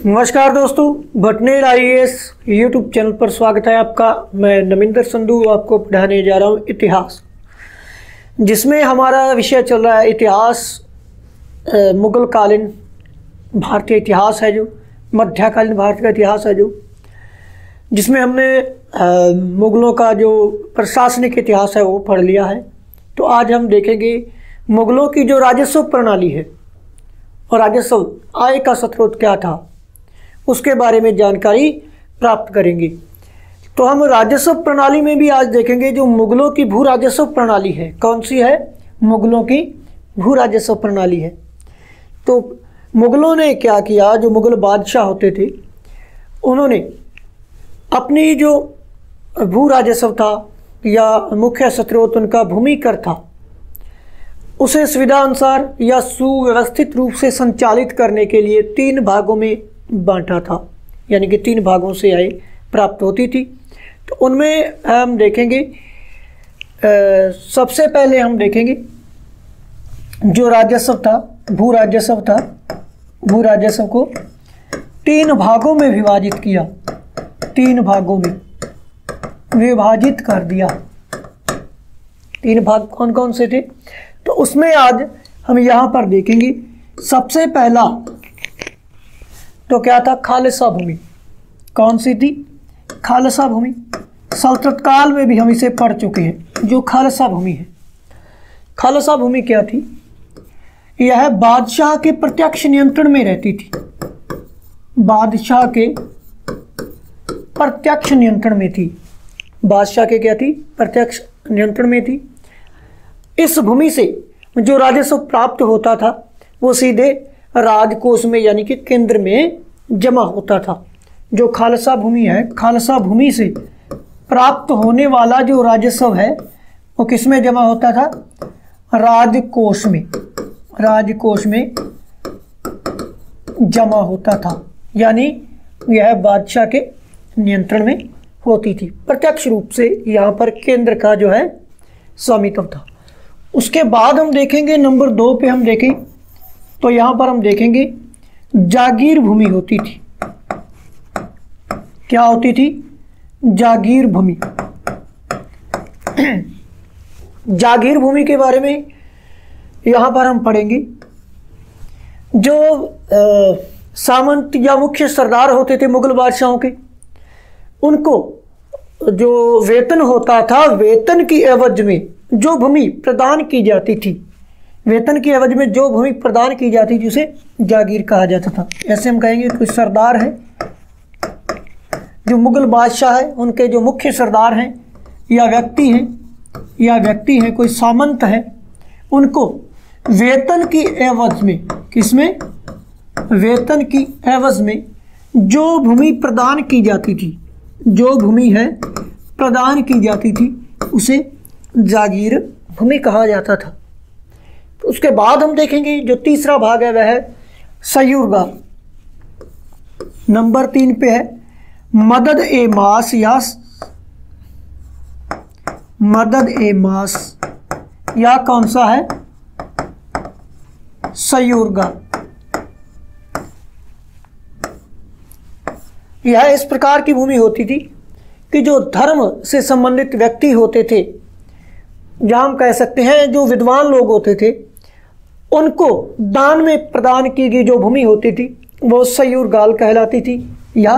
नमस्कार दोस्तों Bhatner I S YouTube channel पर स्वागत है आपका। मैं नमिंदर संधू आपको पढ़ाने जा रहा हूँ इतिहास, जिसमें हमारा विषय चल रहा है इतिहास मुग़ल कालीन भारतीय इतिहास है जो, मध्यकालीन भारत का इतिहास है जो, जिसमें हमने मुग़लों का जो प्रशासनिक इतिहास है वो पढ़ लिया है। तो आज हम देखेंगे मुग़लों की जो राजस्व प्रणाली है, और राजस्व आय का स्रोत क्या था उसके बारे में जानकारी प्राप्त करेंगे। तो हम राजस्व प्रणाली में भी आज देखेंगे जो मुगलों की भू राजस्व प्रणाली है। कौन सी है? मुगलों की भू राजस्व प्रणाली है। तो मुगलों ने क्या किया? जो मुगल बादशाह होते थे, उन्होंने अपनी जो भू राजस्व था या मुख्य स्त्रोत उनका भूमि कर था, उसे सुविधा अनुसार या सुव्यवस्थित रूप से संचालित करने के लिए तीन भागों में बांटा था, यानी कि तीन भागों से आय प्राप्त होती थी। तो उनमें हम देखेंगे सबसे पहले हम देखेंगे, जो राजस्व था, भू राजस्व था, भू राजस्व को तीन भागों में विभाजित किया। तीन भागों में विभाजित कर दिया। तीन भाग कौन कौन से थे? तो उसमें आज हम यहाँ पर देखेंगे, सबसे पहला तो क्या था? खालसा भूमि। कौन सी थी? खालसा भूमि। सल्तनत काल में भी हम इसे पढ़ चुके हैं, जो खालसा भूमि है। खालसा भूमि क्या थी? यह बादशाह के प्रत्यक्ष नियंत्रण में रहती थी। बादशाह के प्रत्यक्ष नियंत्रण में थी। बादशाह के क्या थी? प्रत्यक्ष नियंत्रण में थी। इस भूमि से जो राजस्व प्राप्त होता था, वो सीधे राजकोष में यानी कि केंद्र में जमा होता था। जो खालसा भूमि है, खालसा भूमि से प्राप्त होने वाला जो राजस्व है, वो किसमें जमा होता था? राजकोष में। राजकोष में जमा होता था। यानी यह बादशाह के नियंत्रण में होती थी। प्रत्यक्ष रूप से यहाँ पर केंद्र का जो है स्वामित्व था। उसके बाद हम देखेंगे, नंबर दो पे हम देखें तो यहाँ पर हम देखेंगे जागीर भूमि होती थी। क्या होती थी? जागीर भूमि। जागीर भूमि के बारे में यहाँ पर हम पढ़ेंगे। जो आ, सामंत या मुख्य सरदार होते थे मुगल बादशाहों के उनको जो वेतन होता था वेतन की एवज में जो भूमि प्रदान की जाती थी वेतन की एवज में जो भूमि प्रदान की जाती थी, उसे जागीर कहा जाता था। ऐसे हम कहेंगे कोई सरदार है, जो मुगल बादशाह है, उनके जो मुख्य सरदार हैं, या व्यक्ति हैं, या व्यक्ति हैं, कोई सामंत है, उनको वेतन की एवज में, किसमें? वेतन की एवज में जो भूमि प्रदान की जाती थी, जो भूमि है, प्रदान की जाती थी, उसे जागीर भूमि कहा जाता था। उसके बाद हम देखेंगे जो तीसरा भाग है, वह है सयूरगा नंबर तीन पे है, मदद ए मास या मदद ए मास या कौन सा है? सयूरगा यह इस प्रकार की भूमि होती थी कि जो धर्म से संबंधित व्यक्ति होते थे जहाँ हम कह सकते हैं जो विद्वान लोग होते थे उनको दान में प्रदान की गई जो भूमि होती थी, वो सयूर गाल कहलाती थी या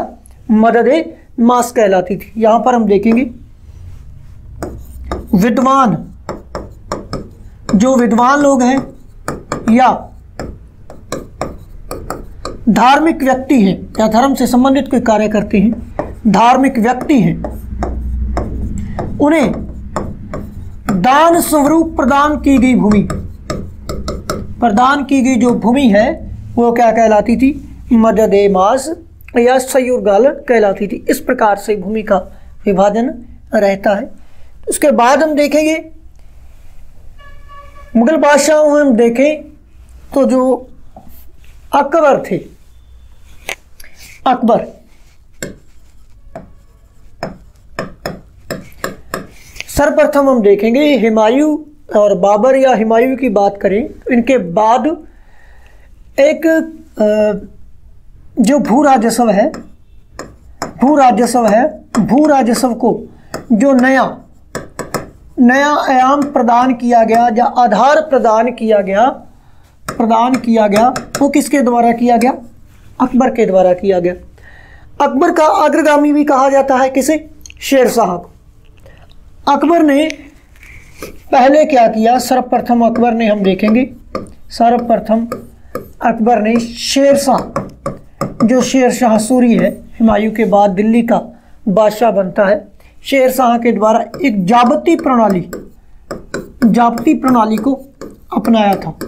मदद मास कहलाती थी। यहाँ पर हम देखेंगे, विद्वान, जो विद्वान लोग हैं या धार्मिक व्यक्ति हैं, या धर्म से संबंधित कोई कार्य करते हैं, धार्मिक व्यक्ति हैं, उन्हें दान स्वरूप प्रदान की गई भूमि प्रदान की गई जो भूमि है, वो क्या कहलाती थी? मदद मास या सयुर्गाल कहलाती थी। इस प्रकार से भूमि का विभाजन रहता है। उसके बाद हम देखेंगे, मुगल बादशाहों में हम देखें तो जो अकबर थे, अकबर, सर्वप्रथम हम देखेंगे हिमायू और बाबर या हुमायूं की बात करें तो इनके बाद एक जो भू राजस्व है, भू राजस्व है, भू राजस्व को जो नया नया आयाम प्रदान किया गया, या आधार प्रदान किया गया, प्रदान किया गया, वो किसके द्वारा किया गया? अकबर के द्वारा किया गया। अकबर का अग्रगामी भी कहा जाता है, किसे? शेर को अकबर ने पहले क्या किया? सर्वप्रथम अकबर ने हम देखेंगे। सर्वप्रथम अकबर ने शेर शाह जो शेर शाह सूरी है, हुमायूं के बाद दिल्ली का बादशाह बनता है शेर शाह के द्वारा एक जाबती प्रणाली जाबती प्रणाली को अपनाया था।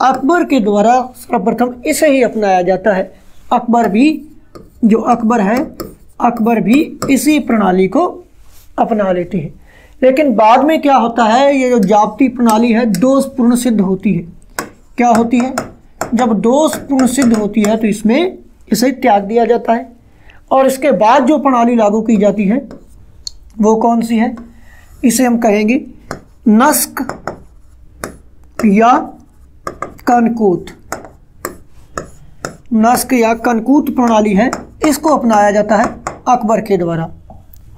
अकबर के द्वारा सर्वप्रथम इसे ही अपनाया जाता है। अकबर भी, जो अकबर है, अकबर भी इसी प्रणाली को अपना लेते हैं। लेकिन बाद में क्या होता है, ये जो जाबती प्रणाली है दोषपूर्ण सिद्ध होती है। क्या होती है? जब दोषपूर्ण सिद्ध होती है तो इसमें इसे त्याग दिया जाता है। और इसके बाद जो प्रणाली लागू की जाती है, वो कौन सी है? इसे हम कहेंगे नस्क या कनकूत। नस्क या कनकूत प्रणाली है, इसको अपनाया जाता है अकबर के द्वारा।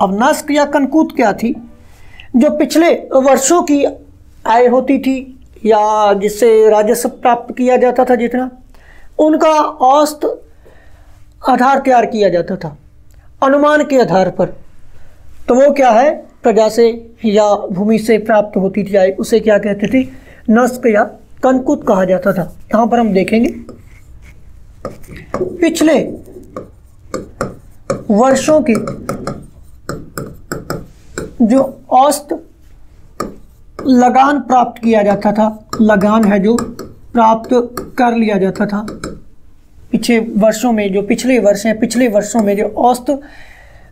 अब नस्क या कनकूत क्या थी? जो पिछले वर्षों की आय होती थी या जिससे राजस्व प्राप्त किया जाता था जितना, उनका औस्त आधार तैयार किया जाता था। अनुमान के आधार पर। तो वो क्या है? प्रजा से या भूमि से प्राप्त होती थी आय, उसे क्या कहते थे? नस्क या कनकुत कहा जाता था। यहाँ पर हम देखेंगे। पिछले वर्षों की जो औस्त लगान प्राप्त किया जाता था, लगान है जो प्राप्त कर लिया जाता था। पिछले वर्षों में जो, पिछले वर्ष हैं, पिछले वर्षों में जो औस्त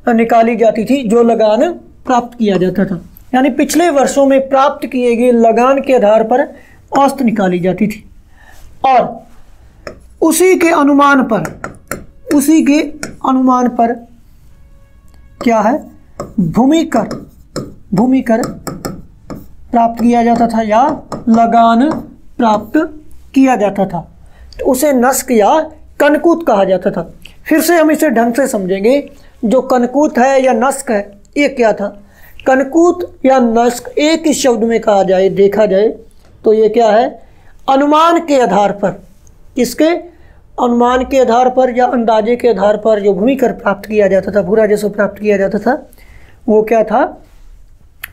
निकाली जाती थी, जो लगान प्राप्त किया जाता था। यानी पिछले वर्षों में प्राप्त किए गए लगान के आधार पर औस्त निकाली जाती थी। और उसी के अनुमान पर, उसी के अनुमान पर क्या है? भूमि कर भूमि कर प्राप्त किया जाता था या लगान प्राप्त किया जाता था। तो उसे नस्क या कनकूत कहा जाता था। फिर से हम इसे ढंग से समझेंगे, जो कनकूत है या नस्क है, ये क्या था? कनकूत या नस्क एक ही शब्द में कहा जाए, देखा जाए तो ये क्या है? अनुमान के आधार पर। किसके? अनुमान के आधार पर या अंदाजे के आधार पर जो भूमि कर प्राप्त किया जाता था भूरा जैसे प्राप्त किया जाता था, वो क्या था?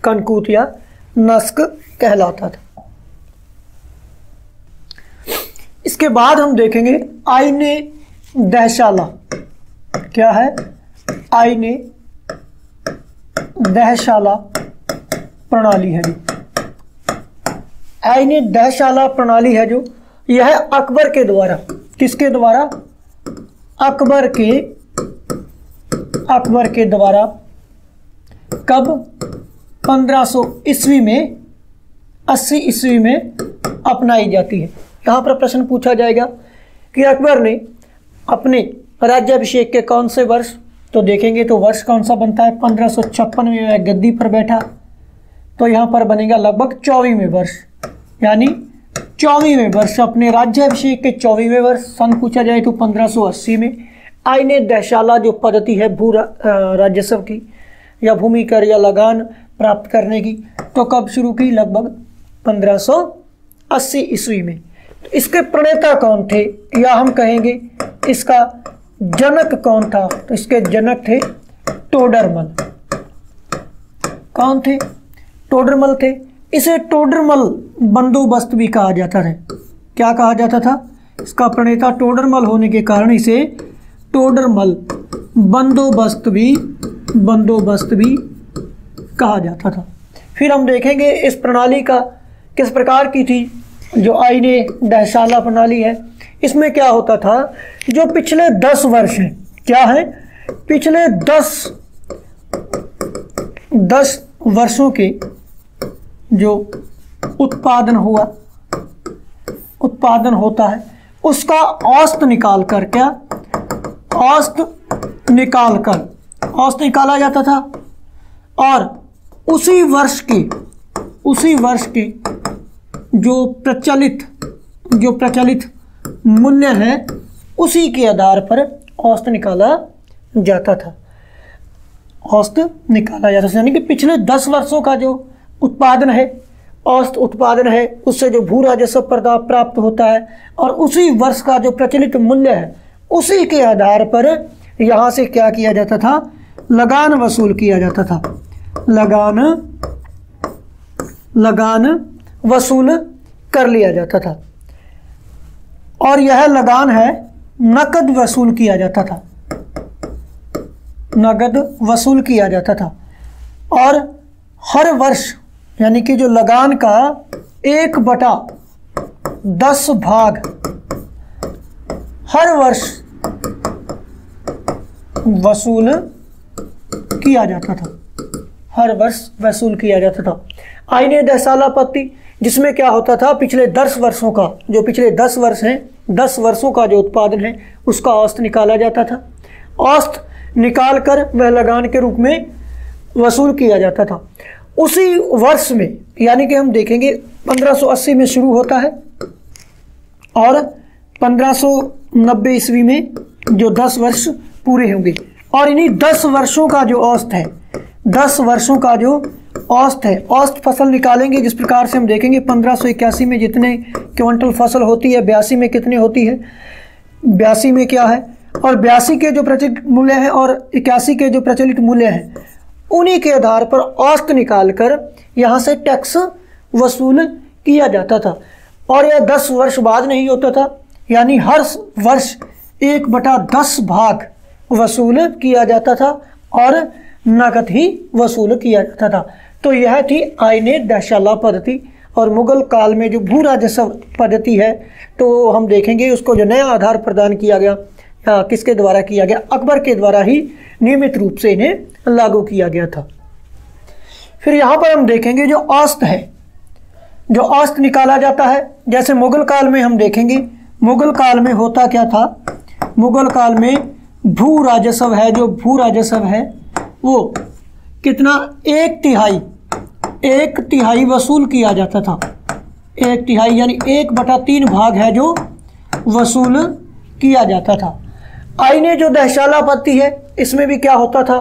कनकूत या नस्क कहलाता था। इसके बाद हम देखेंगे आईने दहशाला। क्या है? आईने दहशाला प्रणाली है जो। आईने दहशाला प्रणाली है जो, यह अकबर के द्वारा। किसके द्वारा? अकबर के अकबर के द्वारा। कब? 1500 ईस्वी में 80 ईस्वी में अपनाई जाती है। यहाँ पर प्रश्न पूछा जाएगा कि अकबर ने अपने राज्याभिषेक के कौन से वर्ष तो देखेंगे तो वर्ष कौन सा बनता है? पंद्रह में वह गद्दी पर बैठा। तो यहाँ पर बनेगा लगभग चौवीवें वर्ष। यानी चौवीवें वर्ष, अपने राज्याभिषेक के चौवीवें वर्ष। सन पूछा जाए तो 1580 में आईने दहशाला जो पद्धति है भू राजस्व की, या भूमि कर या लगान प्राप्त करने की। तो कब शुरू की? लगभग 1580 ईस्वी में। तो इसके प्रणेता कौन थे? या हम कहेंगे इसका जनक कौन था? तो इसके जनक थे टोडरमल। कौन थे? टोडरमल थे। इसे टोडरमल बंदोबस्त भी कहा जाता है। क्या कहा जाता था? इसका प्रणेता टोडरमल होने के कारण इसे टोडरमल बंदोबस्त भी बंदोबस्त भी कहा जाता था। फिर हम देखेंगे इस प्रणाली का किस प्रकार की थी, जो आईने दहशाला प्रणाली है। इसमें क्या होता था जो पिछले दस वर्ष हैं, क्या है? पिछले दस दस वर्षों के जो उत्पादन हुआ, उत्पादन होता है, उसका औस्त निकाल कर क्या? औस्त निकाल कर औस्त निकाला जाता था। और उसी वर्ष की, उसी वर्ष की जो प्रचलित जो प्रचलित मूल्य है, उसी के आधार पर औसत निकाला जाता था। औसत निकाला जाता था, यानी कि पिछले दस वर्षों का जो उत्पादन है, औसत उत्पादन है, उससे जो भू राजस्व प्राप्त होता है, और उसी वर्ष का जो प्रचलित मूल्य है, उसी के आधार पर यहाँ से क्या किया जाता था? लगान वसूल किया जाता था। लगान लगान, वसूल कर लिया जाता था। और यह लगान है, नकद वसूल किया जाता था। नकद वसूल किया जाता था। और हर वर्ष, यानी कि जो लगान का एक बटा दस भाग, हर वर्ष वसूल किया जाता था। हर वर्ष वसूल किया जाता था। आईने दसाला पत्ती, जिसमें क्या होता था, पिछले दस वर्षों का, जो पिछले दस वर्ष हैं, दस वर्षों का जो उत्पादन है, उसका औसत निकाला जाता था। औसत निकाल कर वह लगान के रूप में वसूल किया जाता था। उसी वर्ष में, यानी कि हम देखेंगे 1580 में शुरू होता है, और 1590 ईस्वी में जो 10 वर्ष पूरे होंगे। और इन्हीं 10 वर्षों का जो औस्त है 10 वर्षों का जो औस्त है, औस्त फ़सल निकालेंगे, जिस प्रकार से हम देखेंगे, पंद्रह सौ इक्यासी में जितने क्विंटल फ़सल होती है, बयासी में कितनी होती है, बयासी में क्या है, और बयासी के जो प्रचलित मूल्य हैं और इक्यासी के जो प्रचलित मूल्य हैं, उन्हीं के आधार पर औस्त निकाल कर यहाँ से टैक्स वसूल किया जाता था। और यह दस वर्ष बाद नहीं होता था, यानी हर वर्ष एक बटा दस भाग वसूल किया जाता था, और नकद ही वसूल किया जाता था। तो यह थी आईने दशाला पद्धति। और मुगल काल में जो भू राजस्व पद्धति है तो हम देखेंगे उसको जो नया आधार प्रदान किया गया, या किसके द्वारा किया गया, अकबर के द्वारा ही नियमित रूप से इन्हें लागू किया गया था। फिर यहाँ पर हम देखेंगे जो औस्त है। जो औस्त निकाला जाता है, जैसे मुगल काल में हम देखेंगे, मुगल काल में होता क्या था? मुगल काल में भू राजस्व है, जो भू राजस्व है वो कितना एक तिहाई एक तिहाई वसूल किया जाता था। एक तिहाई यानी एक बटा तीन भाग है जो वसूल किया जाता था। आईने जो दहशाला पत्ती है, इसमें भी क्या होता था?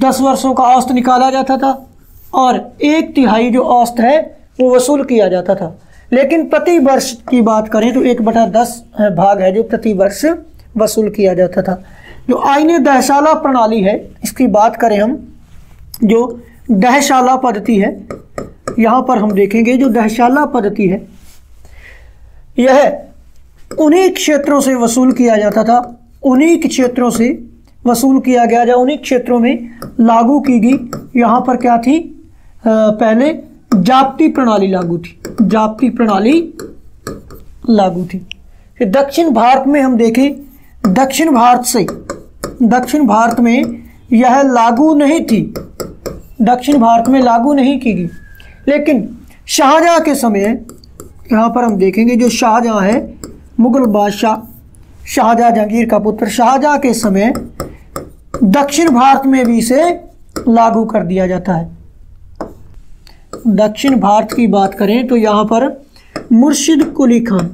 दस वर्षों का औस्त निकाला जाता था और एक तिहाई जो औस्त है, वो वसूल किया जाता था। लेकिन प्रति वर्ष की बात करें तो एक बटा दस भाग है जो प्रति वर्ष वसूल किया जाता था। जो आईने दहशाला प्रणाली है इसकी बात करें हम जो दहशाला पद्धति है यहाँ पर हम देखेंगे जो दहशाला पद्धति है यह उन्हीं क्षेत्रों से वसूल किया जाता था उन्हीं क्षेत्रों से वसूल किया गया या उन्हीं क्षेत्रों में लागू की गई यहाँ पर क्या थी? आ, पहले जाप्ती प्रणाली लागू थी जाप्ती प्रणाली लागू थी। दक्षिण भारत में हम देखें दक्षिण भारत से दक्षिण भारत में यह लागू नहीं थी। दक्षिण भारत में लागू नहीं की गई। लेकिन शाहजहाँ के समय, यहाँ पर हम देखेंगे जो शाहजहाँ है, मुगल बादशाह शाहजहाँ जहांगीर का पुत्र, शाहजहाँ के समय दक्षिण भारत में भी इसे लागू कर दिया जाता है। दक्षिण भारत की बात करें तो यहाँ पर मुर्शिद कुली खान,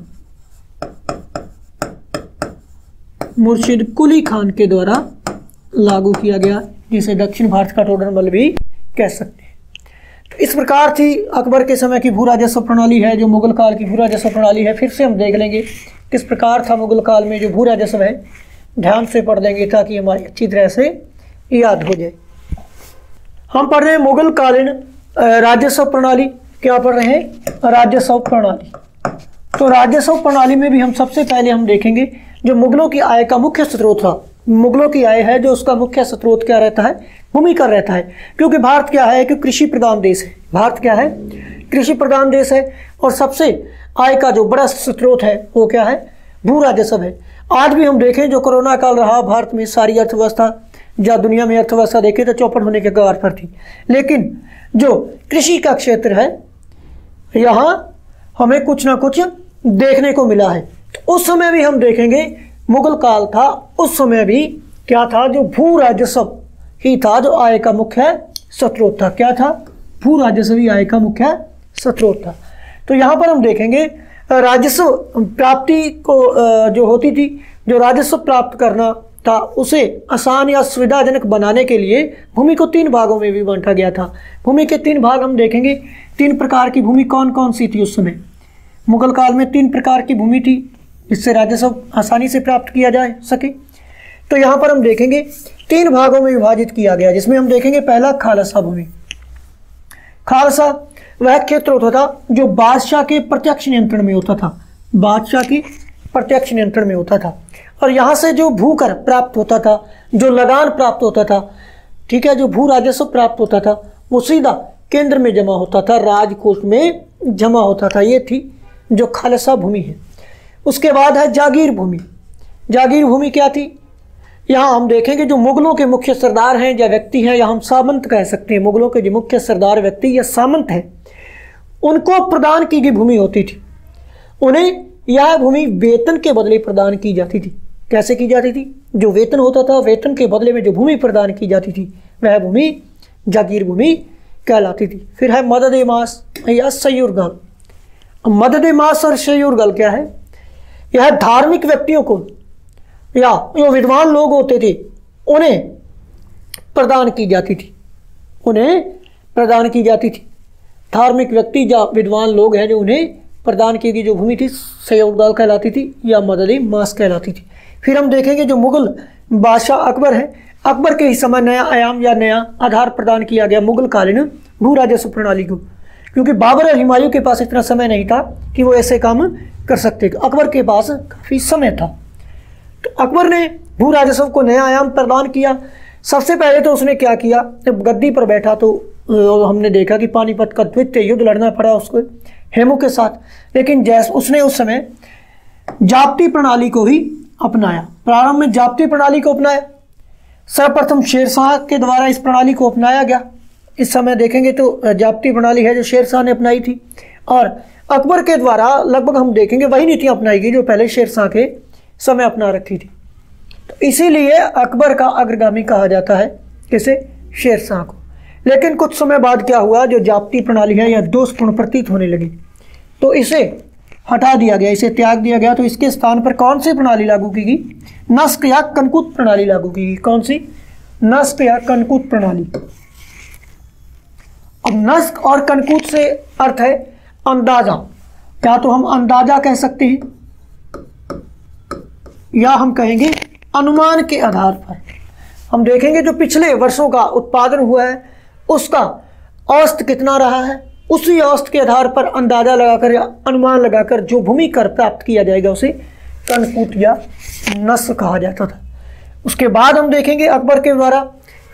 मुर्शिद कुली खान के द्वारा लागू किया गया, जिसे दक्षिण भारत का टोडर मल भी कह सकते हैं। तो इस प्रकार थी अकबर के समय की भू राजस्व प्रणाली है, जो मुगल काल की भू राजस्व प्रणाली है। फिर से हम देख लेंगे किस प्रकार था मुगल काल में जो भू राजस्व है, ध्यान से पढ़ लेंगे ताकि हमारी अच्छी तरह से याद हो जाए। हम पढ़ रहे हैं मुगल कालीन राजस्व प्रणाली। क्या पढ़ रहे हैं? राजस्व प्रणाली। तो राजस्व प्रणाली में भी हम सबसे पहले हम देखेंगे जो मुगलों की आय का मुख्य स्रोत था मुगलों की आय है, जो उसका मुख्य स्रोत क्या रहता है? भूमिका रहता है। क्योंकि भारत क्या है? कि कृषि प्रधान देश है। भारत क्या है? कृषि प्रधान देश है। और सबसे आय का जो बड़ा स्रोत है, वो क्या है? भू राजस्व है। आज भी हम देखें, जो कोरोना काल रहा, भारत में सारी अर्थव्यवस्था या दुनिया में अर्थव्यवस्था देखें तो चौपट होने के कगार पर थी। लेकिन जो कृषि का क्षेत्र है, यहाँ हमें कुछ ना कुछ देखने को मिला है। तो उस समय भी हम देखेंगे मुगल काल था, उस समय भी क्या था जो भू राजस्व ही था, जो आय का मुख्य स्रोत था। क्या था? भू राजस्व ही आय का मुख्य स्रोत था। तो यहाँ पर हम देखेंगे राजस्व प्राप्ति को जो होती थी, जो राजस्व प्राप्त करना था, उसे आसान या सुविधाजनक बनाने के लिए भूमि को तीन भागों में भी बांटा गया था। भूमि के तीन भाग हम देखेंगे, तीन प्रकार की भूमि कौन कौन सी थी उस समय? मुगल काल में तीन प्रकार की भूमि थी जिससे राजस्व आसानी से प्राप्त किया जा सके। तो यहाँ पर हम देखेंगे, तीन भागों में विभाजित किया गया, जिसमें हम देखेंगे पहला खालसा भूमि। खालसा वह क्षेत्र होता था जो बादशाह के प्रत्यक्ष नियंत्रण में होता था। बादशाह की प्रत्यक्ष नियंत्रण में होता था। और यहाँ से जो भू कर प्राप्त होता था, जो लगान प्राप्त होता था, ठीक है, जो भू राजस्व प्राप्त होता था, वो सीधा केंद्र में जमा होता था, राजकोष में जमा होता था। ये थी जो खालसा भूमि है। उसके बाद है जागीर भूमि। जागीर भूमि क्या थी? यहाँ हम देखेंगे जो मुगलों के मुख्य सरदार हैं या व्यक्ति हैं, या हम सामंत कह सकते हैं। मुगलों के जो मुख्य सरदार व्यक्ति या सामंत हैं, उनको प्रदान की गई भूमि होती थी। उन्हें यह भूमि वेतन के बदले प्रदान की जाती थी। कैसे की जाती थी? जो वेतन होता था, वेतन के बदले में जो भूमि प्रदान की जाती थी, वह भूमि जागीर भूमि कहलाती थी। फिर है मदद मास, या सयुरगल मदद मास और सयुरगल क्या है? यह धार्मिक व्यक्तियों को या जो विद्वान लोग होते थे, उन्हें प्रदान की जाती थी। उन्हें प्रदान की जाती थी। धार्मिक व्यक्ति या विद्वान लोग हैं जो उन्हें प्रदान की गई जो भूमि थी सहयोगदाल कहलाती थी या मददी मास कहलाती थी। फिर हम देखेंगे जो मुगल बादशाह अकबर है, अकबर के ही समय नया आयाम या नया आधार प्रदान किया गया मुगल कालीन भू राजस्व प्रणाली को। क्योंकि बाबर हिमायू के पास इतना समय नहीं था कि वो ऐसे काम कर सकते। अकबर के पास काफ़ी समय था। तो अकबर ने भू राजस्व को नया आयाम प्रदान किया। सबसे पहले तो उसने क्या किया? जब गद्दी पर बैठा तो हमने देखा कि पानीपत का द्वितीय युद्ध लड़ना पड़ा उसको, हेमू के साथ। लेकिन जैस, उसने उस समय जाप्ती प्रणाली को ही अपनाया। प्रारंभ में जाप्ती प्रणाली को अपनाया। सर्वप्रथम शेरशाह के द्वारा इस प्रणाली को अपनाया गया। इस समय देखेंगे तो जाप्ती प्रणाली है जो शेर शाह ने अपनाई थी। और अकबर के द्वारा लगभग हम देखेंगे वही नीतियाँ अपनाई गई जो पहले शेरशाह के समय अपना रखी थी। तो इसीलिए अकबर का अग्रगामी कहा जाता है किसे शेरशाह को। लेकिन कुछ समय बाद क्या हुआ, जो जाप्ती प्रणाली है यह दोषपूर्ण प्रतीत होने लगी तो इसे हटा दिया गया, इसे त्याग दिया गया। तो इसके स्थान पर कौन सी प्रणाली लागू की गई? नस्क या कनकुत प्रणाली लागू की गई। कौन सी? नस्क या कनकुत प्रणाली। अब नस्क और कनकुत से अर्थ है अंदाज़ा। क्या तो हम अंदाज़ा कह सकते हैं? या हम कहेंगे अनुमान के आधार पर। हम देखेंगे जो पिछले वर्षों का उत्पादन हुआ है, उसका औस्त कितना रहा है? उसी औस्त के आधार पर अंदाज़ा लगाकर या अनुमान लगाकर जो भूमि कर प्राप्त किया जाएगा, उसे कनकूट या नस कहा जाता था। उसके बाद हम देखेंगे अकबर के द्वारा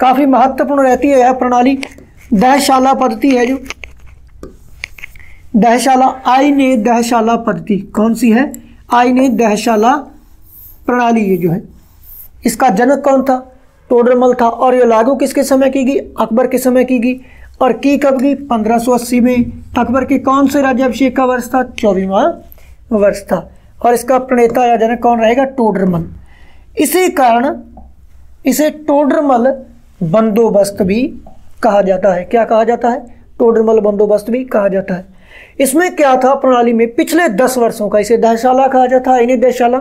काफ़ी महत्वपूर्ण रहती है यह प्रणाली। दहशाला पद्धति है जो। दहशाला आईने दहशाला पद्धति कौन सी है? आईने दहशाला प्रणाली ये जो है। इसका जनक कौन था? टोडरमल था। और ये लागू किसके समय की गई? अकबर के समय की गई। और की कब गई? 1580 में। अकबर के कौन से राज्याभिषेक का वर्ष था? चौबीवा वर्ष था। और इसका प्रणेता या जनक कौन रहेगा? टोडरमल इसी कारण इसे टोडरमल बंदोबस्त भी कहा जाता है। क्या कहा जाता है? टोडरमल बंदोबस्त भी कहा जाता है। इसमें क्या था? प्रणाली में पिछले दस वर्षों का, इसे दहशाला कहा जाता है, इन्हें दहशाला।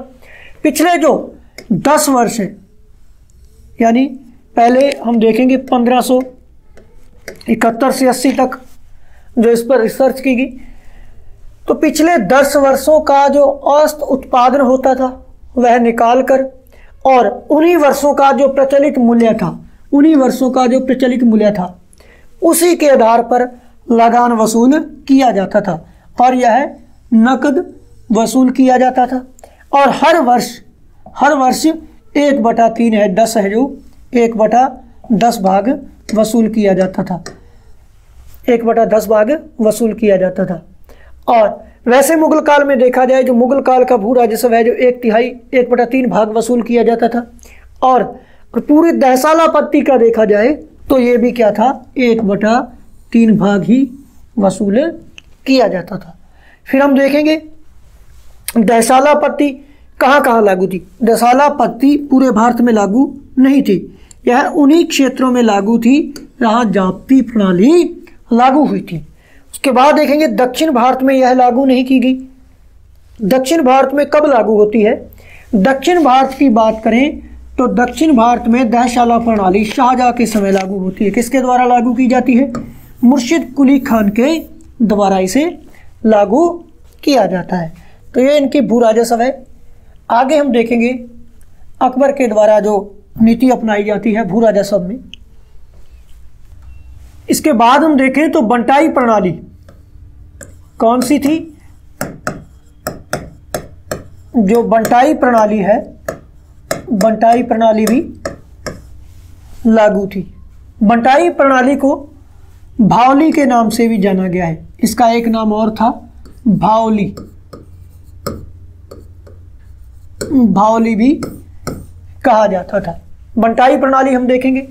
पिछले जो दस वर्ष है, यानी पहले हम देखेंगे पंद्रह सौ इकहत्तर से अस्सी तक जो इस पर रिसर्च की गई। तो पिछले दस वर्षों का जो औसत उत्पादन होता था, वह निकाल कर और उन्हीं वर्षों का जो प्रचलित मूल्य था उन्हीं वर्षों का जो प्रचलित मूल्य था, उसी के आधार पर लगान वसूल किया जाता था और यह नकद वसूल किया जाता था। और हर वर्ष हर वर्ष एक बटा तीन है, दस है जो एक बटा दस भाग वसूल किया जाता था। एक बटा दस भाग वसूल किया जाता था। और वैसे मुगल काल में देखा जाए, जो मुगल काल का भू राजस्व है, जो एक तिहाई एक बटा तीन भाग वसूल किया जाता था। और पूरी दहसाला पत्ती का देखा जाए तो ये भी क्या था? एक बटा तीन भाग ही वसूल किया जाता था। फिर हम देखेंगे दहसाला पत्ती कहाँ कहाँ लागू थी? दसाला पत्ती पूरे भारत में लागू नहीं थी। यह उन्हीं क्षेत्रों में लागू थी, जहाँ जाप्ती प्रणाली लागू हुई थी। उसके बाद देखेंगे, दक्षिण भारत में यह लागू नहीं की गई। दक्षिण भारत में कब लागू होती है? दक्षिण भारत की बात करें तो दक्षिण भारत में दहशाला प्रणाली शाहजहाँ के समय लागू होती है। किसके द्वारा लागू की जाती है? मुर्शिद कुली खान के द्वारा इसे लागू किया जाता है। तो ये इनकी भू राजस्व है। आगे हम देखेंगे अकबर के द्वारा जो नीति अपनाई जाती है भू राजस्व में। इसके बाद हम देखें तो बंटाई प्रणाली कौन सी थी? जो बंटाई प्रणाली है बंटाई प्रणाली भी लागू थी। बंटाई प्रणाली को भावली के नाम से भी जाना गया है। इसका एक नाम और था, भावली। भावली भी कहा जाता था। बंटाई प्रणाली हम देखेंगे,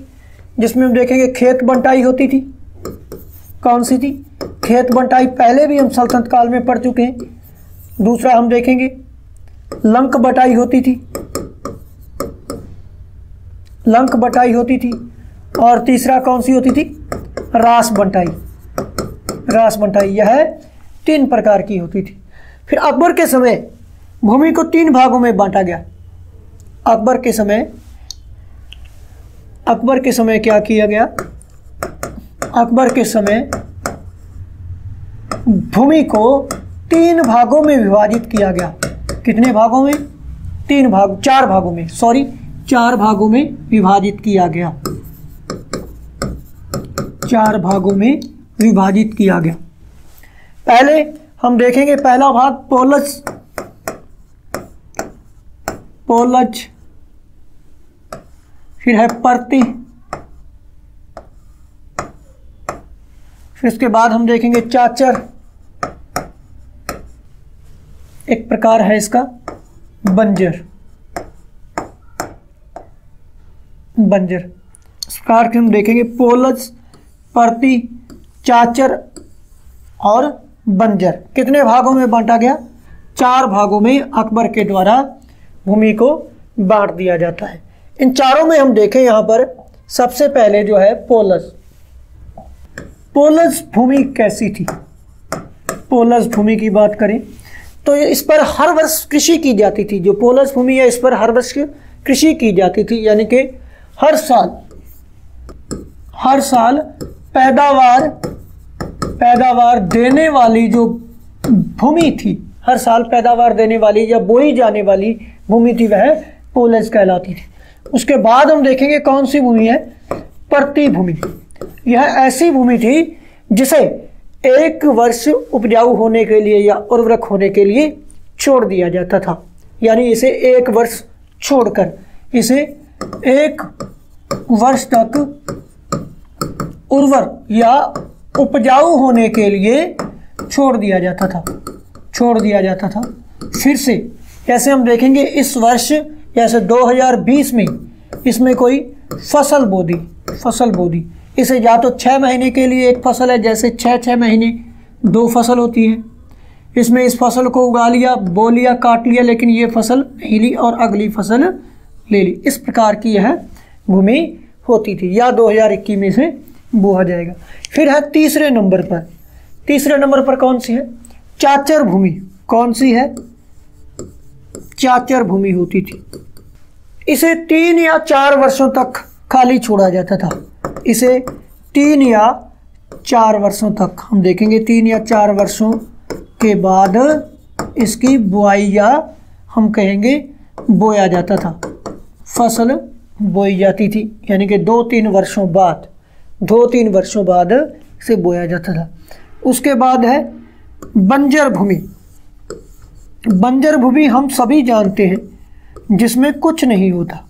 जिसमें हम देखेंगे खेत बंटाई होती थी। कौन सी थी? खेत बंटाई पहले भी हम सल्तनत काल में पढ़ चुके हैं। दूसरा हम देखेंगे, लंक बटाई होती थी। लंक बटाई होती थी और तीसरा कौन सी होती थी? रास बंटाई। रास बंटाई, यह तीन प्रकार की होती थी। फिर अकबर के समय भूमि को तीन भागों में बांटा गया। अकबर के समय, अकबर के समय क्या किया गया? अकबर के समय भूमि को तीन भागों में विभाजित किया गया। कितने भागों में? तीन भाग, चार भागों में सॉरी चार भागों में विभाजित किया गया। चार भागों में विभाजित किया गया। पहले हम देखेंगे पहला भाग पोलच पोलच फिर है परती। फिर इसके बाद हम देखेंगे चाचर। एक प्रकार है इसका बंजर। बंजर। इस प्रकार के हम देखेंगे पोलज परती, चाचर और बंजर। कितने भागों में बांटा गया? चार भागों में अकबर के द्वारा भूमि को बांट दिया जाता है। इन चारों में हम देखें यहाँ पर सबसे पहले जो है पोलस। पोलस भूमि कैसी थी? पोलस भूमि की बात करें तो इस पर हर वर्ष कृषि की जाती थी। जो पोलस भूमि है, इस पर हर वर्ष कृषि की जाती थी, यानी कि हर साल हर साल पैदावार पैदावार देने वाली जो भूमि थी, हर साल पैदावार देने वाली या बोई जाने वाली भूमि थी, वह पोलज कहलाती थी। उसके बाद हम देखेंगे कौन सी भूमि है? प्रति भूमि यह ऐसी भूमि थी जिसे एक वर्ष उपजाऊ होने के लिए या उर्वरक होने के लिए छोड़ दिया जाता था। यानी इसे एक वर्ष छोड़कर, इसे एक वर्ष तक उर्वर या उपजाऊ होने के लिए छोड़ दिया जाता था, छोड़ दिया जाता था। फिर से जैसे हम देखेंगे इस वर्ष, जैसे 2020 में इसमें कोई फ़सल बोदी फ़सल बोदी। इसे या तो छः महीने के लिए एक फ़सल है, जैसे छः छः महीने दो फ़सल होती है। इसमें इस फ़सल को उगा लिया, बो लिया, काट लिया, लेकिन ये फ़सल नहीं ली और अगली फ़सल ले ली। इस प्रकार की यह भूमि होती थी। या 2021 में से बोहा जाएगा। फिर है तीसरे नंबर पर। तीसरे नंबर पर कौन सी है? चाचर भूमि। कौन सी है? चाचर भूमि होती थी। इसे तीन या चार वर्षों तक खाली छोड़ा जाता था। इसे तीन या चार वर्षों तक हम देखेंगे। तीन या चार वर्षों के बाद इसकी बुआई या हम कहेंगे बोया जाता था। फ़सल बोई जाती थी, यानी कि दो तीन वर्षों बाद, दो तीन वर्षों बाद इसे बोया जाता था। उसके बाद है बंजर भूमि। बंजर भूमि हम सभी जानते हैं, जिसमें कुछ नहीं होता।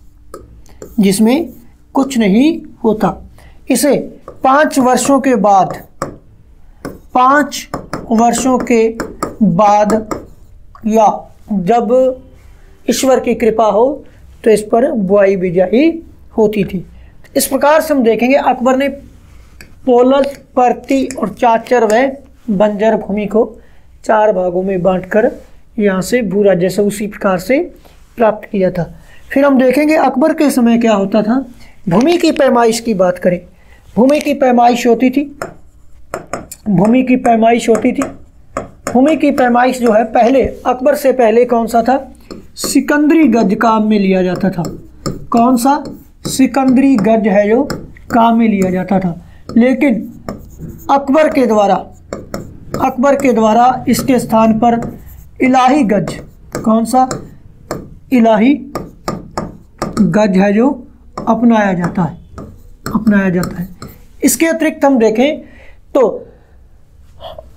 जिसमें कुछ नहीं होता। इसे पाँच वर्षों के बाद, पाँच वर्षों के बाद या जब ईश्वर की कृपा हो तो इस पर बुआई बिजाई होती थी। इस प्रकार से हम देखेंगे अकबर ने पोलस, परती और चाचर व बंजर भूमि को चार भागों में बांटकर यहाँ से भूरा जैसे उसी प्रकार से प्राप्त किया था। फिर हम देखेंगे अकबर के समय क्या होता था। भूमि की पैमाइश की बात करें। भूमि की पैमाइश होती थी। भूमि की पैमाइश होती थी। भूमि की पैमाइश जो है पहले, अकबर से पहले कौन सा था? सिकंदरी गज काम में लिया जाता था। कौन सा? सिकंदरी गज है जो काम में लिया जाता था। लेकिन अकबर के द्वारा, अकबर के द्वारा इसके स्थान पर इलाही गज, कौन सा? इलाही गज है जो अपनाया जाता है, अपनाया जाता है। इसके अतिरिक्त हम देखें तो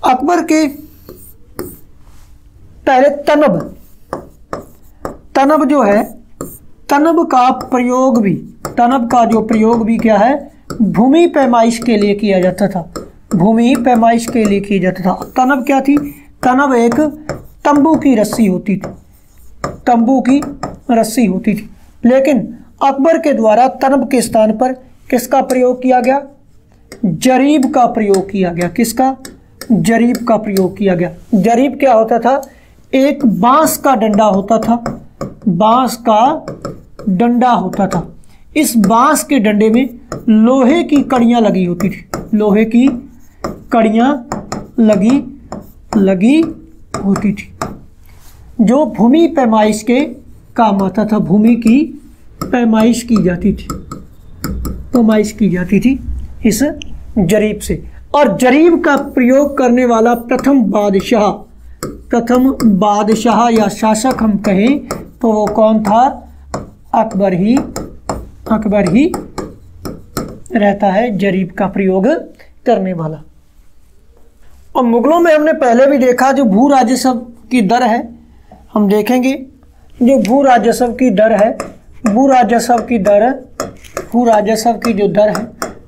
अकबर के पहले तनब तनब जो है, तनब का प्रयोग भी, तनब का जो प्रयोग भी क्या है, भूमि पैमाइश के लिए किया जाता था। भूमि पैमाइश के लिए किया जाता था। तनब क्या थी? तनब एक तंबू की रस्सी होती थी। तंबू की रस्सी होती थी। लेकिन अकबर के द्वारा तनब के स्थान पर किसका प्रयोग किया गया? जरीब का प्रयोग किया गया। किसका? जरीब का प्रयोग किया गया। जरीब क्या होता था? एक बाँस का डंडा होता था। बाँस का डंडा होता था। इस बाँस के डंडे में लोहे की कड़ियाँ लगी होती थी। लोहे की कड़ियाँ लगी लगी होती थी। जो भूमि पैमाइश के काम आता था, भूमि की पैमाइश की जाती थी। पैमाइश की जाती थी इस जरीब से। और जरीब का प्रयोग करने वाला प्रथम बादशाह प्रथम बादशाह या शासक हम कहें तो वो कौन था? अकबर ही अकबर ही रहता है जरीब का प्रयोग करने वाला। और मुगलों में हमने पहले भी देखा जो भू राजस्व की दर है, हम देखेंगे। जो भू राजस्व की दर है भू राजस्व की दर भू राजस्व की जो दर है,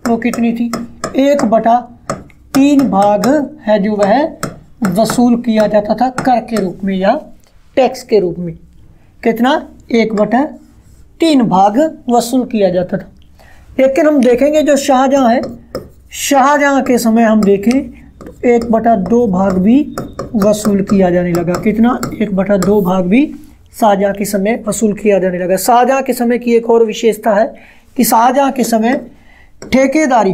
वो कितनी थी? एक बटा तीन भाग है जो वह वसूल किया जाता था कर के रूप में या टैक्स के रूप में। कितना? एक बटा तीन भाग वसूल किया जाता था। लेकिन हम देखेंगे जो शाहजहाँ है, शाहजहाँ के समय हम देखें तो एक बटा दो भाग भी वसूल किया जाने लगा। कितना? एक बटा दो भाग भी शाहजहाँ के समय वसूल किया जाने लगा। शाहजहाँ के समय की एक और विशेषता है कि शाहजहाँ के समय ठेकेदारी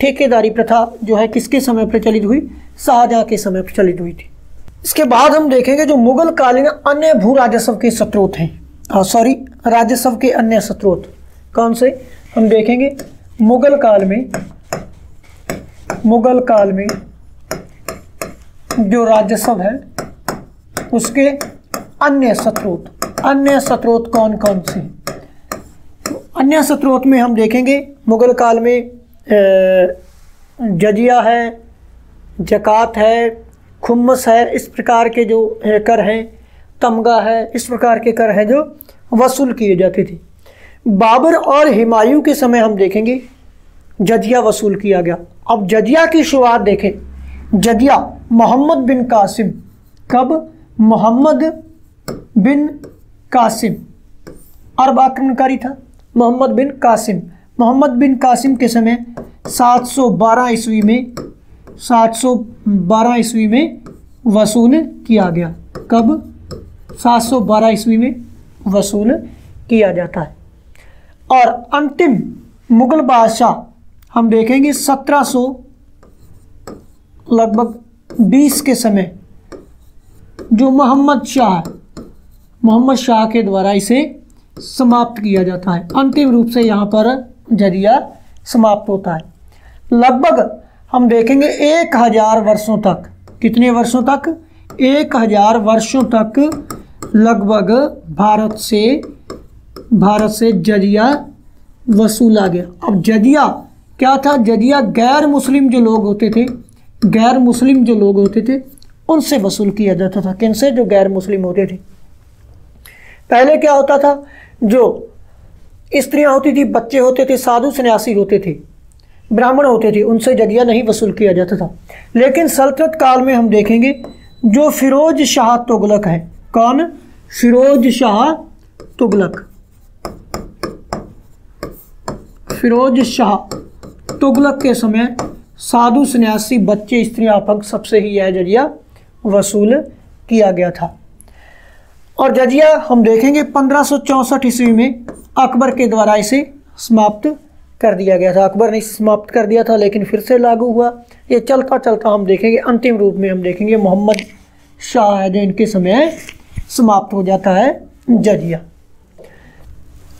ठेकेदारी प्रथा जो है, किसके समय प्रचलित हुई? शाहजहाँ के समय प्रचलित हुई थी। इसके बाद हम देखेंगे जो मुगल कालीन अन्य भू राजस्व के स्त्रोत हैं। सॉरी राजस्व के अन्य स्त्रोत कौन से? हम देखेंगे मुगल काल में, मुगल काल में जो राजस्व है, उसके अन्य स्त्रोत अन्य स्त्रोत कौन कौन से? अन्य स्त्रोत में हम देखेंगे मुगल काल में जजिया है, जक़ात है खुम्मस है, इस प्रकार के जो कर हैं, तमगा है, इस प्रकार के कर हैं जो वसूल किए जाते थे। बाबर और हिमायूं के समय हम देखेंगे, जजिया वसूल किया गया। अब जजिया की शुरुआत देखें। जजिया मोहम्मद बिन कासिम, कब? मोहम्मद बिन कासिम। अरब आक्रमणकारी था, मोहम्मद बिन कासिम। मोहम्मद बिन कासिम के समय 712 ईस्वी में 712 ईस्वी में वसूल किया गया। कब? 712 ईस्वी में वसूल किया जाता है। और अंतिम मुगल बादशाह हम देखेंगे 1700 लगभग 20 के समय, जो मोहम्मद शाह मोहम्मद शाह के द्वारा इसे समाप्त किया जाता है। अंतिम रूप से यहाँ पर ज़रिया समाप्त होता है। लगभग हम देखेंगे एक हज़ार वर्षों तक। कितने वर्षों तक? एक हज़ार वर्षों तक लगभग भारत से भारत से जजिया वसूला गया। अब जजिया क्या था? जजिया गैर मुस्लिम जो लोग होते थे, गैर मुस्लिम जो लोग होते थे, उनसे वसूल किया जाता था। किनसे जो गैर मुस्लिम होते थे। पहले क्या होता था? जो स्त्रियाँ होती थी, बच्चे होते थे, साधु सन्यासी होते थे। ब्राह्मण होते थे, उनसे जजिया नहीं वसूल किया जाता था। लेकिन सल्तनत काल में हम देखेंगे, जो फिरोज शाह तुगलक है। कौन? फिरोज शाह तुगलक। फिरोज शाह तुगलक के समय साधु सन्यासी, बच्चे, स्त्री, अपंग सबसे ही यह जजिया वसूल किया गया था। और जजिया हम देखेंगे, पंद्रह ईस्वी में अकबर के द्वारा इसे समाप्त कर दिया गया था। अकबर ने समाप्त कर दिया था, लेकिन फिर से लागू हुआ। ये चलता चलता हम देखेंगे, अंतिम रूप में हम देखेंगे, मोहम्मद शाह है जो इनके समय समाप्त हो जाता है, जजिया।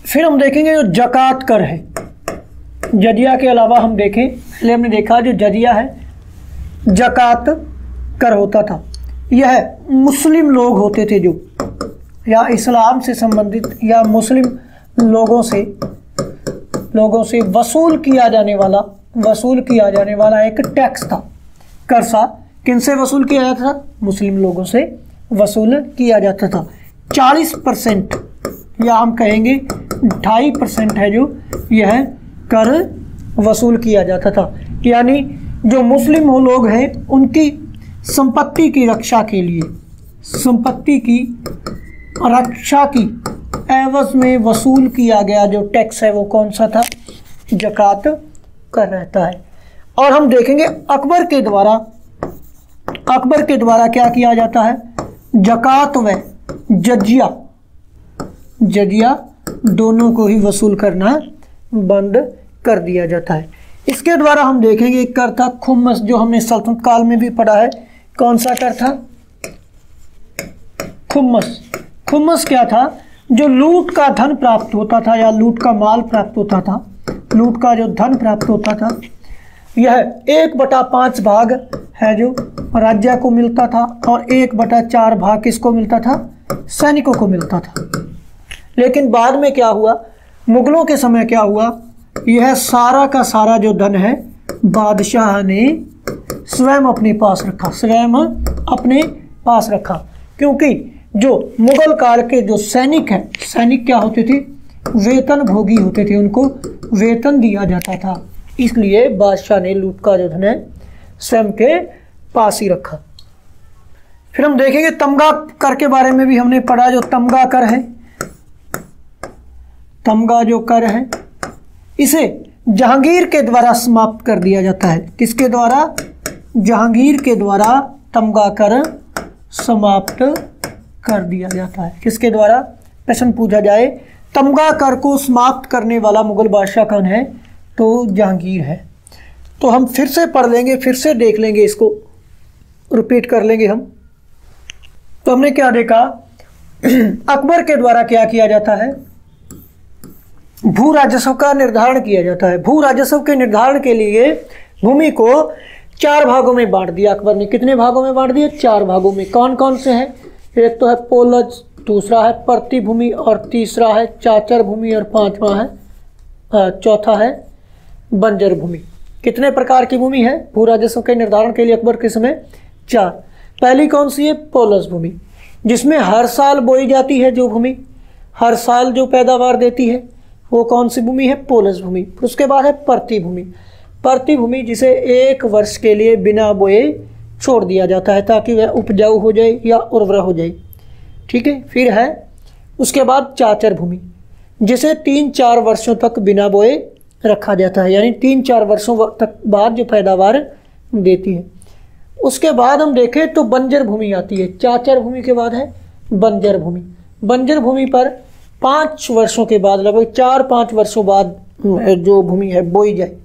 फिर हम देखेंगे जो जकात कर है। जजिया के अलावा हम देखें, पहले हमने देखा जो जजिया है जकात कर होता था। यह मुस्लिम लोग होते थे जो, या इस्लाम से संबंधित या मुस्लिम लोगों से लोगों से वसूल किया जाने वाला, वसूल किया जाने वाला एक टैक्स था। कर्जा किनसे वसूल किया जाता था? मुस्लिम लोगों से वसूल किया जाता था। चालीस परसेंट, या हम कहेंगे ढाई परसेंट है जो यह कर वसूल किया जाता था। यानी जो मुस्लिम हो लोग हैं, उनकी संपत्ति की रक्षा के लिए, संपत्ति की रक्षा की एवज में वसूल किया गया जो टैक्स है वो कौन सा था? जक़ात कर रहता है। और हम देखेंगे अकबर के द्वारा, अकबर के द्वारा क्या किया जाता है? जक़ात व जजिया जजिया दोनों को ही वसूल करना बंद कर दिया जाता है। इसके द्वारा हम देखेंगे एक कर था खुमस जो हमने सल्तनत काल में भी पढ़ा है। कौन सा कर था खुमस खुमस क्या था? जो लूट का धन प्राप्त होता था या लूट का माल प्राप्त होता था, लूट का जो धन प्राप्त होता था, यह एक बटा पाँच भाग है जो राज्य को मिलता था और एक बटा चार भाग किसको मिलता था? सैनिकों को मिलता था। लेकिन बाद में क्या हुआ? मुगलों के समय क्या हुआ? यह सारा का सारा जो धन है, बादशाह ने स्वयं अपने पास रखा, स्वयं अपने पास रखा। क्योंकि जो मुगल काल के जो सैनिक हैं, सैनिक क्या होते थे? वेतन भोगी होते थे उनको। वेतन दिया जाता था। इसलिए बादशाह ने लूट का जो धन है स्वयं के पास ही रखा। फिर हम देखेंगे तमगा कर के बारे में भी हमने पढ़ा, जो तमगा कर है। तमगा जो कर है, इसे जहांगीर के द्वारा समाप्त कर दिया जाता है। किसके द्वारा? जहांगीर के द्वारा तमगा कर समाप्त कर दिया जाता है। किसके द्वारा? प्रश्न पूछा जाए, तमगा कर को समाप्त करने वाला मुगल बादशाह कौन है? तो जहांगीर है। तो हम फिर से पढ़ लेंगे, फिर से देख लेंगे इसको। रिपीट कर लेंगे हम। तो हमने क्या देखा? अकबर के द्वारा क्या किया जाता है? भू राजस्व का निर्धारण किया जाता है। भू राजस्व के निर्धारण के लिए भूमि को चार भागों में बांट दिया अकबर ने। कितने भागों में बांट दिया चार भागों में। कौन कौन से हैं? एक तो है पोलज, दूसरा है प्रति भूमि और तीसरा है चाचर भूमि और पांचवा है चौथा है बंजर भूमि कितने प्रकार की भूमि है? भू राजस्व के निर्धारण के लिए अकबर के समय चार। पहली कौन सी है? पोलस भूमि, जिसमें हर साल बोई जाती है जो भूमि, हर साल जो पैदावार देती है, वो कौन सी भूमि है? पोलस भूमि। उसके बाद है प्रति भूमि प्रति भूमि जिसे एक वर्ष के लिए बिना बोए छोड़ दिया जाता है ताकि वह उपजाऊ हो जाए या उर्वर हो जाए। ठीक है? फिर है, उसके बाद चाचर भूमि, जिसे तीन चार वर्षों तक बिना बोए रखा जाता है। यानी तीन चार वर्षों तक बाद जो पैदावार देती है। उसके बाद हम देखें तो बंजर भूमि आती है। चाचर भूमि के बाद है बंजर भूमि। बंजर भूमि पर पाँच वर्षों के बाद, लगभग चार पाँच वर्षों बाद जो भूमि है बोई जाए,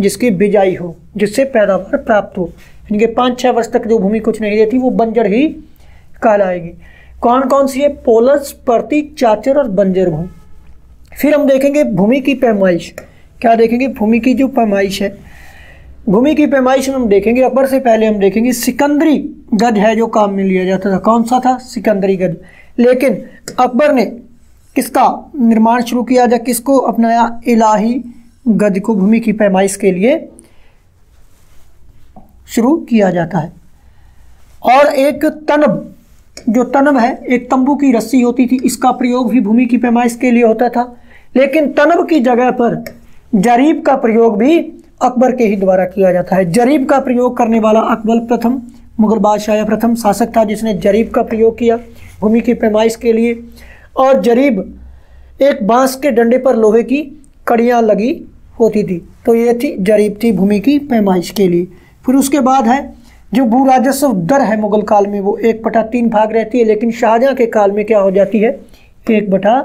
जिसकी बिजाई हो, जिससे पैदावार प्राप्त हो। यानी कि पाँच छः वर्ष तक जो भूमि कुछ नहीं देती वो बंजर ही कहलाएगी। कौन कौन सी है? पोलस प्रति चाचर और बंजर भूमि फिर हम देखेंगे भूमि की पैमाइश। क्या देखेंगे? भूमि की जो पैमाइश है। भूमि की पैमाइश में हम देखेंगे अकबर से पहले हम देखेंगे, सिकंदरी गज है जो काम में लिया जाता था। कौन सा था? सिकंदरी गज लेकिन अकबर ने किसका निर्माण शुरू किया या किसको अपनाया? इलाही गज को, भूमि की पैमाइश के लिए। शुरू किया जाता है। और एक तनब, जो तनब है, एक तंबू की रस्सी होती थी, इसका प्रयोग भी भूमि की पैमाइश के लिए होता था। लेकिन तनब की जगह पर जरीब का प्रयोग भी अकबर के ही द्वारा किया जाता है। जरीब का प्रयोग करने वाला अकबर प्रथम, मुगल बादशाह प्रथम शासक था, जिसने जरीब का प्रयोग किया भूमि की पैमाइश के लिए। और जरीब एक बाँस के डंडे पर लोहे की कड़ियाँ लगी होती थी। तो ये थी, जरीब थी भूमि की पैमाइश के लिए। फिर उसके बाद है, जो भू राजस्व दर है मुगल काल में, वो एक बटा तीन भाग रहती है, लेकिन शाहजहाँ के काल में क्या हो जाती है, एक बटा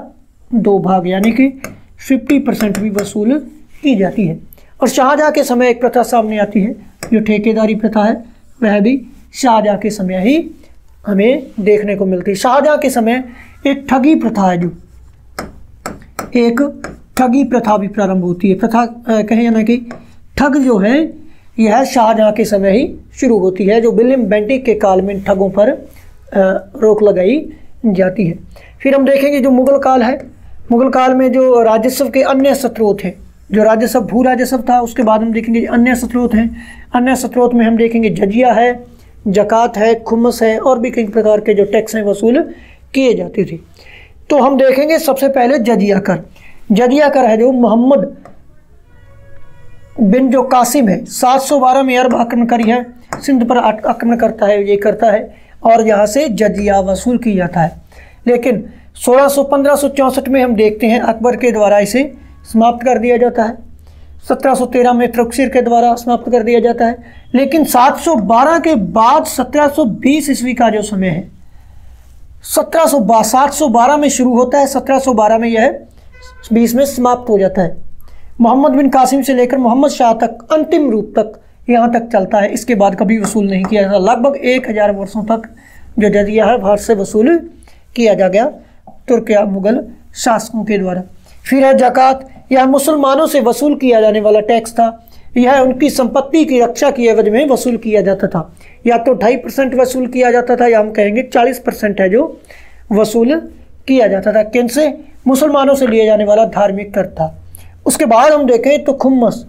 दो भाग, यानी कि फिफ्टी परसेंट भी वसूल की जाती है। और शाहजहाँ के समय एक प्रथा सामने आती है, जो ठेकेदारी प्रथा है, वह भी शाहजहाँ के समय ही हमें देखने को मिलती है। शाहजहाँ के समय एक ठगी प्रथा है जो, एक ठगी प्रथा भी प्रारंभ होती है। प्रथा कहें ना कि ठग जो है यह शाहजहाँ के समय ही शुरू होती है, जो विलियम बेंटिक के काल में ठगों पर रोक लगाई जाती है। फिर हम देखेंगे जो मुगल काल है। मुगल काल में जो राजस्व के अन्य स्त्रोत हैं, जो राजस्व भू राजस्व था, उसके बाद हम देखेंगे अन्य स्रोत हैं। अन्य स्त्रोत में हम देखेंगे जजिया है, जक़ात है, खुमस है, और भी कई प्रकार के जो टैक्स हैं, वसूल किए जाते थे। तो हम देखेंगे सबसे पहले जजिया कर जजिया कर है जो मोहम्मद बिन जो कासिम है 712 में अरब आक्रमण करी है, सिंध पर आक्रमण करता है, ये करता है, और यहाँ से जजिया वसूल किया जाता है। लेकिन सोलह सौ पंद्रह सौ चौंसठ में हम देखते हैं, अकबर के द्वारा इसे समाप्त कर दिया जाता है। 1713 में त्रुकसिर के द्वारा समाप्त कर दिया जाता है। लेकिन 712 के बाद 1720 ईस्वी का जो समय है, सत्रह सौ में शुरू होता है, सत्रह सौ बारह में यह बीस में समाप्त हो जाता है। मोहम्मद बिन कासिम से लेकर मोहम्मद शाह तक, अंतिम रूप तक यहाँ तक चलता है। इसके बाद कभी वसूल नहीं किया जाता। लगभग एक हज़ार वर्षों तक जो जजिया है भारत से वसूल किया जा गया तुर्क या मुगल शासकों के द्वारा। फिर है जक़ात। यह मुसलमानों से वसूल किया जाने वाला टैक्स था। यह उनकी संपत्ति की रक्षा की एवज में वसूल किया जाता था। या तो ढाई परसेंट वसूल किया जाता था, या हम कहेंगे चालीस परसेंट है जो वसूल किया जाता था। किन से? मुसलमानों से लिए जाने वाला धार्मिक कर था। उसके बाद हम देखें तो खुम्मस।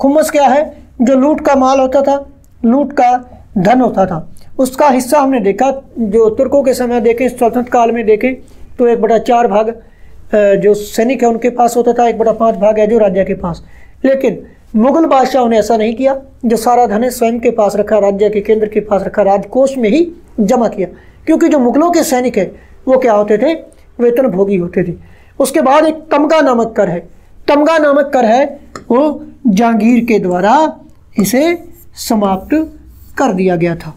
खुम्मस क्या है? जो लूट का माल होता था, लूट का धन होता था। उसका हिस्सा हमने देखा, जो तुर्कों के समय देखें सल्तनत काल में देखें तो एक बड़ा चार भाग जो सैनिक है उनके पास होता था, एक बड़ा पाँच भाग है जो राज्य के पास। लेकिन मुगल बादशाह ने ऐसा नहीं किया, जो सारा धन है स्वयं के पास रखा, राज्य के केंद्र के पास रखा, राजकोष में ही जमा किया। क्योंकि जो मुगलों के सैनिक है, वो क्या होते थे? वेतन भोगी होते थे। उसके बाद एक तमगा नामक कर है। तमगा नामक कर है वो जहांगीर के द्वारा इसे समाप्त कर दिया गया था।